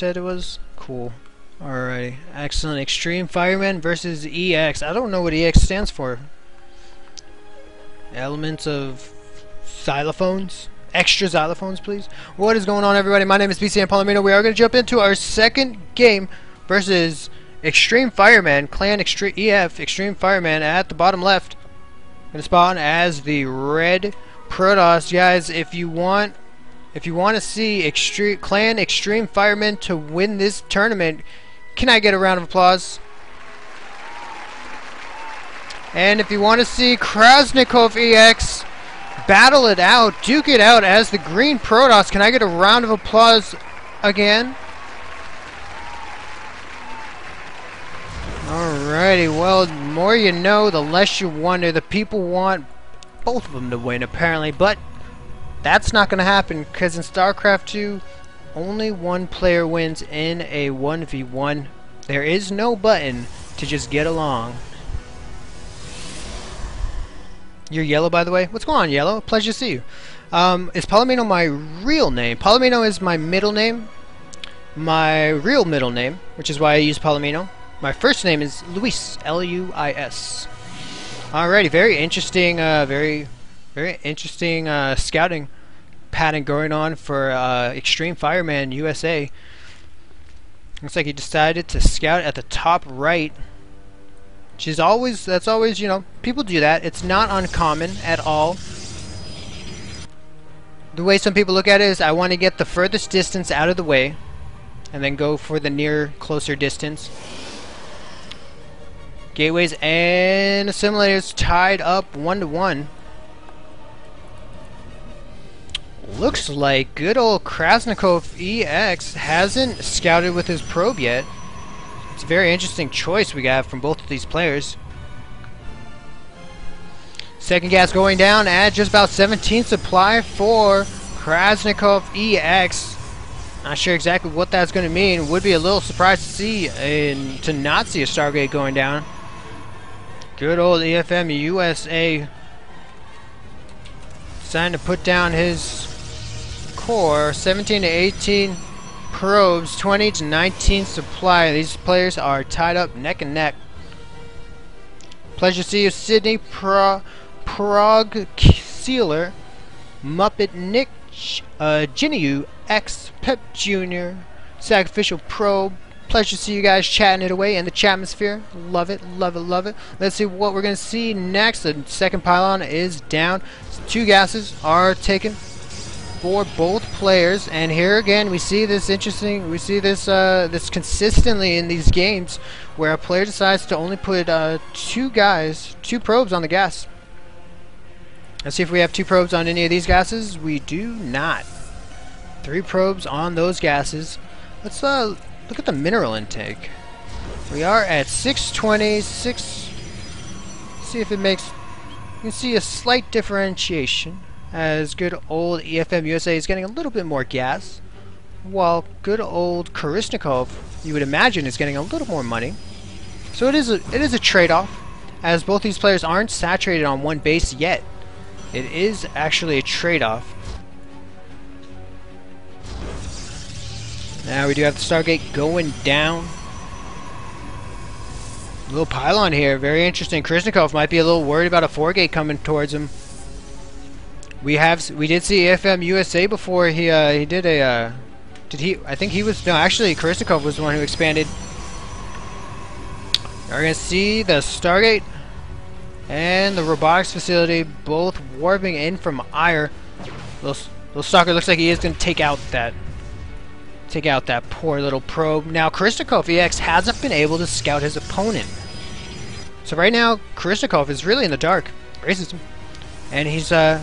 said it was? Cool. Alrighty. Excellent. Extreme Fireman versus EX. I don't know what EX stands for. Elements of xylophones? Extra xylophones, please. What is going on, everybody? My name is BCN Palomino. We are going to jump into our second game versus Extreme Fireman, Clan Extreme EF, Extreme Fireman at the bottom left. Gonna spawn as the red Protoss. Guys, if you want if you want to see extreme Clan Extreme Firemen to win this tournament, can I get a round of applause? And if you want to see Krasnikov EX battle it out, duke it out as the green Protoss, can I get a round of applause again? Alrighty, well, the more you know, the less you wonder. The people want both of them to win, apparently, but that's not going to happen because in StarCraft 2, only one player wins in a 1v1. There is no button to just get along. You're yellow, by the way. What's going on, yellow? Pleasure to see you. Um, is Palomino my real name? Palomino is my middle name. My real middle name, which is why I use Palomino. My first name is Luis, L-U-I-S. Alrighty, very interesting, uh, very, very interesting uh, scouting pattern going on for uh, Extreme Fireman USA. Looks like he decided to scout at the top right. Is always, that's always, you know, people do that. It's not uncommon at all. The way some people look at it is I want to get the furthest distance out of the way and then go for the near closer distance. Gateways and assimilators tied up one to one. Looks like good old Krasnikov EX hasn't scouted with his probe yet. It's a very interesting choice we got from both of these players. Second gas going down at just about 17 supply for Krasnikov EX. Not sure exactly what that's going to mean. Would be a little surprised to see in, to not see a Stargate going down. Good old EFM USA deciding to put down his core. 17 to 18 probes, 20 to 19 supply. These players are tied up neck and neck. Pleasure to see you, Sydney Pro Prague Sealer, Muppet Nick uh, Ginyu X Pep Jr. Sacrificial Probe, Pleasure to see you guys chatting it away in the chatmosphere. Love it, love it, love it. Let's see what we're going to see next. The second pylon is down. Two gases are taken for both players. And here again, we see this interesting, we see this uh, this consistently in these games where a player decides to only put uh, two guys, two probes on the gas. Let's see if we have two probes on any of these gases. We do not. Three probes on those gases. Let's uh, Look at the mineral intake. We are at 620, 6... See if it makes... You can see a slight differentiation as good old EFM USA is getting a little bit more gas, while good old Karishnikov, you would imagine, is getting a little more money. So it is a, it is a trade-off, as both these players aren't saturated on one base yet. It is actually a trade-off. Now we do have the Stargate going down. Little pylon here, very interesting. Krishnikov might be a little worried about a four gate coming towards him. We have we did see FM USA before he uh, he did a uh, did he I think he was no actually Krishnikov was the one who expanded. We're gonna see the Stargate and the robotics facility both warping in from Ire. Little, little Stalker looks like he is gonna take out that Take out that poor little probe. Now, Krishnikov EX hasn't been able to scout his opponent. So right now, Krishnikov is really in the dark. Racism. And he's, uh,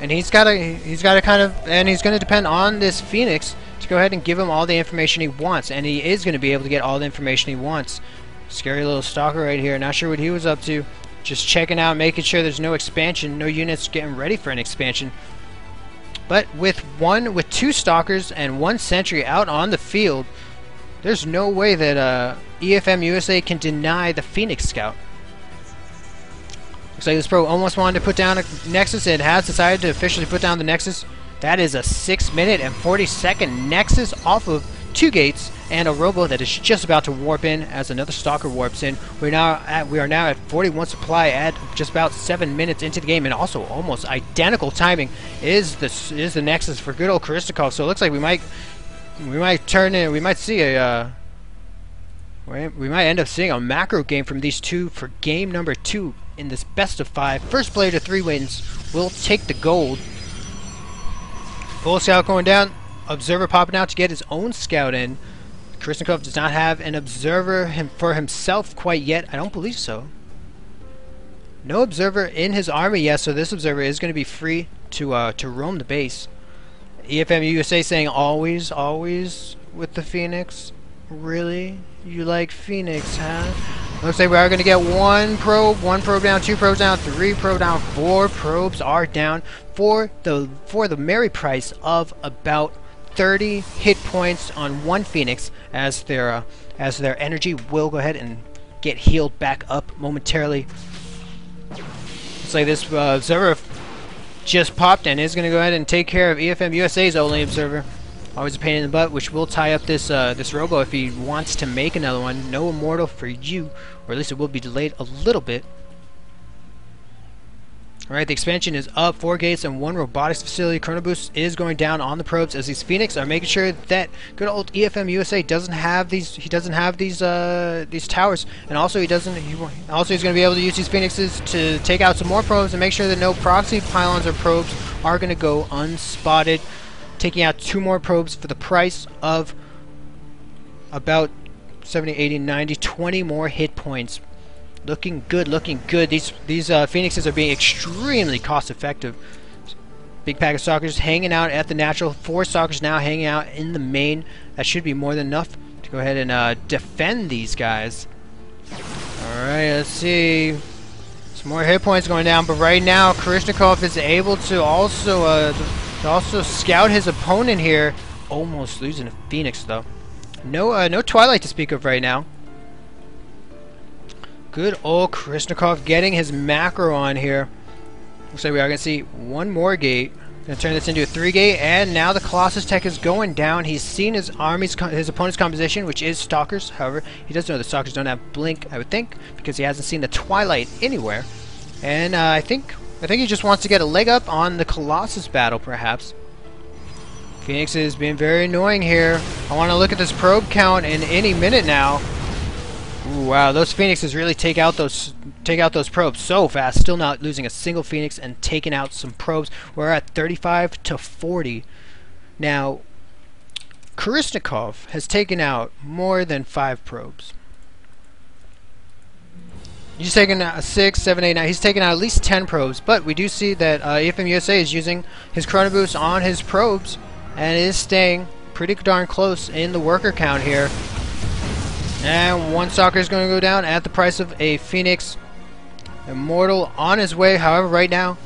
and he's got to, he's got to kind of, and he's going to depend on this Phoenix to go ahead and give him all the information he wants. And he is going to be able to get all the information he wants. Scary little stalker right here. Not sure what he was up to. Just checking out, making sure there's no expansion, no units getting ready for an expansion. But with one, with two stalkers and one sentry out on the field, there's no way that uh, EFM USA can deny the Phoenix Scout. Looks like this pro almost wanted to put down a Nexus and has decided to officially put down the Nexus. That is a 6 minute and 40 second Nexus off of two gates and a robo that is just about to warp in as another stalker warps in. We're now at we are now at 41 supply at just about seven minutes into the game, and also almost identical timing is the is the nexus for good old Karistnikov. So it looks like we might we might turn in we might see a. Uh, we might end up seeing a macro game from these two for game number two in this best of five. First player to three wins will take the gold. Full scout going down. Observer popping out to get his own scout in. Karistnikov does not have an observer him for himself quite yet. I don't believe so. No observer in his army yet, so this observer is going to be free to uh, to roam the base. EFM USA saying always, always with the Phoenix. Really? You like Phoenix, huh? Looks like we are going to get one probe, one probe down, two probes down, three probe down, four probes are down for the for the merry price of about 30 hit points on one Phoenix as their uh, as their energy will go ahead and get healed back up momentarily. Looks like this uh, observer just popped and is going to go ahead and take care of EFM USA's only observer. Always a pain in the butt, which will tie up this uh, this robo if he wants to make another one. No immortal for you, or at least it will be delayed a little bit. Alright, the expansion is up, four gates and one robotics facility. Chrono Boost is going down on the probes as these Phoenix are making sure that good old EFM USA doesn't have these he doesn't have these uh these towers. And also he doesn't he also he's gonna be able to use these Phoenixes to take out some more probes and make sure that no proxy pylons or probes are gonna go unspotted. Taking out two more probes for the price of about 70, 80, 90, 20 more hit points Looking good, looking good. These these uh, Phoenixes are being extremely cost effective. Big pack of stalkers hanging out at the natural. Four stalkers now hanging out in the main. That should be more than enough to go ahead and uh, defend these guys. Alright, let's see. Some more hit points going down, but right now Karistnikov is able to also uh, to also scout his opponent here. Almost losing a Phoenix though. No uh, no Twilight to speak of right now. Good old Karistnikov getting his macro on here. Looks like we are going to see one more gate. To turn this into a three gate, and now the Colossus tech is going down. He's seen his army's his opponent's composition, which is Stalkers. However, he does know the Stalkers don't have Blink, I would think, because he hasn't seen the Twilight anywhere. And uh, I think I think he just wants to get a leg up on the Colossus battle, perhaps. Phoenix is being very annoying here. I want to look at this probe count in any minute now. Ooh, wow, those phoenixes really take out those take out those probes so fast. Still not losing a single phoenix and taking out some probes. We're at 35 to 40. Now, Karistnikov has taken out more than five probes. He's taken out six, seven, eight, nine. He's taken out at least ten probes, but we do see that uh, EFM USA is using his Chrono Boost on his probes and is staying pretty darn close in the worker count here. And one soccer is going to go down at the price of a Phoenix Immortal on his way. However, right now,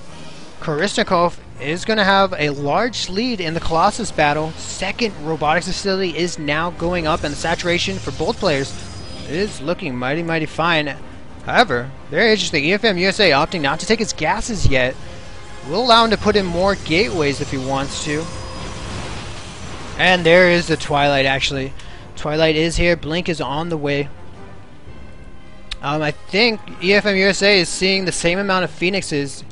Karistnikov is going to have a large lead in the Colossus battle. Second robotics facility is now going up, and the saturation for both players is looking mighty, mighty fine. However, very interesting. EFM USA opting not to take his gases yet. We'll allow him to put in more gateways if he wants to. And there is the Twilight, actually. Twilight is here. Blink is on the way. Um, I think EFM USA is seeing the same amount of Phoenixes.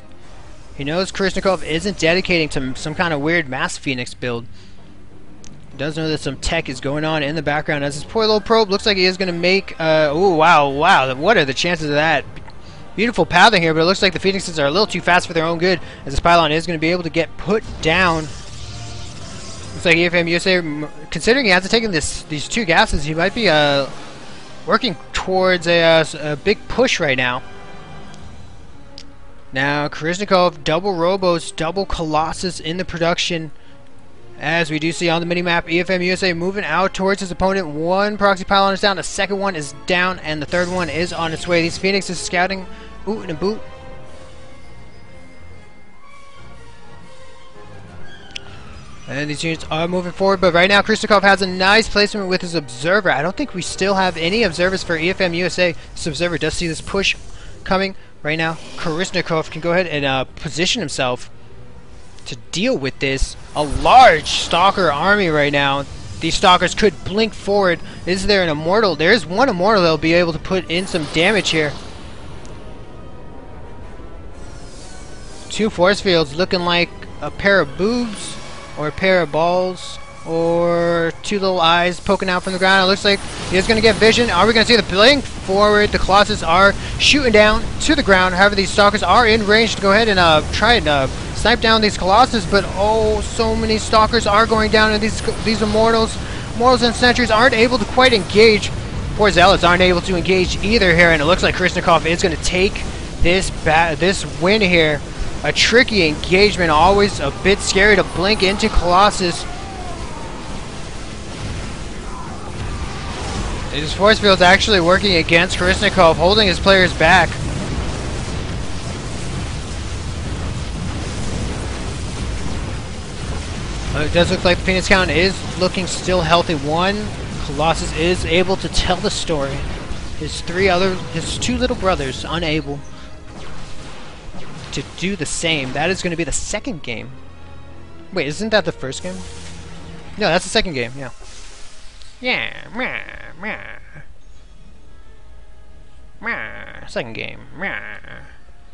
He knows Karistnikov isn't dedicating to some kind of weird mass Phoenix build. Does know that some tech is going on in the background as his poor little probe looks like he is going to make... Uh, oh, wow, wow. What are the chances of that? Beautiful pathing here, but it looks like the Phoenixes are a little too fast for their own good as the Spylon is going to be able to get put down Looks like EFM USA, considering he hasn't taken this these two gases, he might be uh, working towards a, uh, a big push right now. Now, Karistnikov, double Robos, double Colossus in the production. As we do see on the mini-map, EFM USA moving out towards his opponent. One proxy pylon is down, the second one is down, and the third one is on its way. These Phoenixes scouting. Ooh, and a boot. And these units are moving forward, but right now Karistnikov has a nice placement with his Observer. I don't think we still have any Observers for EFM USA. This Observer does see this push coming right now. Karistnikov can go ahead and uh, position himself to deal with this. A large Stalker army right now. these stalkers could blink forward. Is there an immortal? There is one immortal that'll be able to put in some damage here. Two force fields looking like a pair of boobs or a pair of balls or two little eyes poking out from the ground. It looks like he's going to get vision. Are we going to see the blink forward? The Colossus are shooting down to the ground. However, these Stalkers are in range to go ahead and uh, try and uh, snipe down these Colossus. But oh, so many Stalkers are going down, and these these Immortals, Immortals and Sentries aren't able to quite engage. Poor Zealots aren't able to engage either here, and it looks like Krishnikov is going to take this this win here. A tricky engagement, always a bit scary to blink into Colossus. His force field's actually working against Krishnikov, holding his players back. Uh, it does look like the Phoenix Count is looking still healthy. One, Colossus is able to tell the story. His three other, his two little brothers, unable to do the same. That is going to be the second game. Wait, isn't that the first game? No, that's the second game, yeah. Yeah. Second game. Meh.